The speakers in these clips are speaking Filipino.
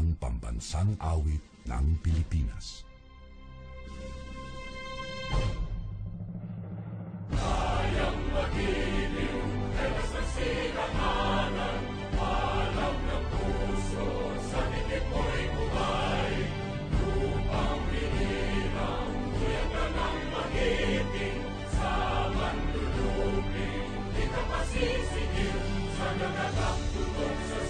ang pambansang awit ng Pilipinas. Kayang magiliw, kaya sa sinanganan, alam ng puso, sa titik mo'y buhay. Lupang pinilang, kuya ka ng magiting, sa manlulupin, di ka pasisigil, sa nagagang tuloy.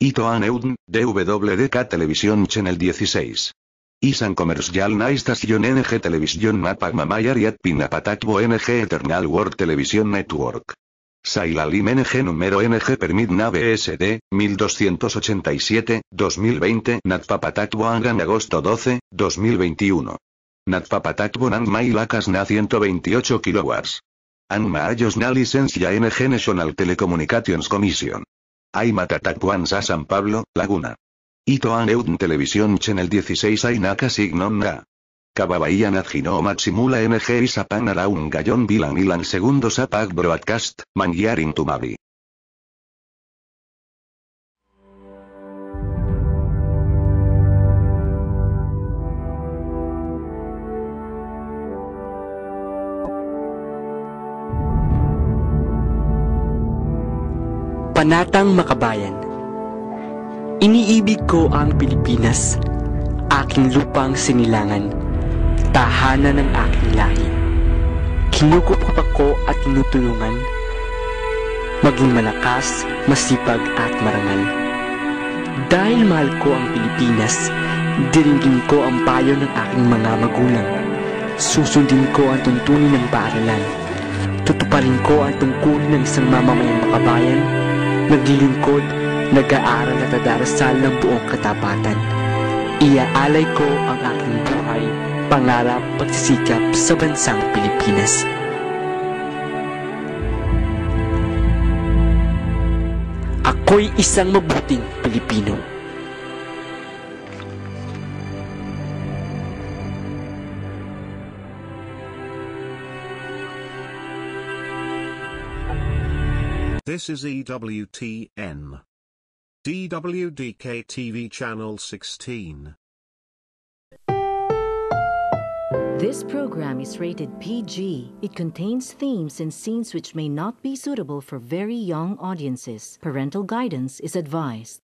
Ito Aneuden, DWDK Televisión Channel 16. Isan Commercial Station NG Television Mapag Mamayariat Pinapatakbo NG Eternal World Television Network. Sailalim NG número NG Permit Nave SD, 1287, 2020 Natpapatakbo Angan agosto 12, 2021. Natpapatakbo Nan Mailacas Na 128 kilowatts. Anma Ayos Na Licencia NG National Telecommunications Commission. Hay Matatacuan a San Pablo, Laguna. Itoan Eud Televisión Channel 16 Ainaka Signon Ga. Kababayan Adjino Maximula NG Isapan Araun Gallon Vilan Ilan Segundos sapag Broadcast, Mangiar Intumabi. Panatang Makabayan Iniibig ko ang Pilipinas, aking lupang sinilangan, tahanan ng aking lahi. Kinukup ako at tinutulungan, maging malakas, masipag at marangal. Dahil mahal ko ang Pilipinas, diringgin ko ang payo ng aking mga magulang. Susundin ko ang tuntunin ng paaralan. Tutuparin ko ang tungkulin ng isang mamamayang makabayan naglilingkod, nag-aaral at nadarasal ng buong katapatan. Iaalay ko ang aking buhay, pangarap, pagsisikap sa bansang Pilipinas. Ako'y isang mabuting Pilipino. This is EWTN. DWDK TV Channel 16. This program is rated PG. It contains themes and scenes which may not be suitable for very young audiences. Parental guidance is advised.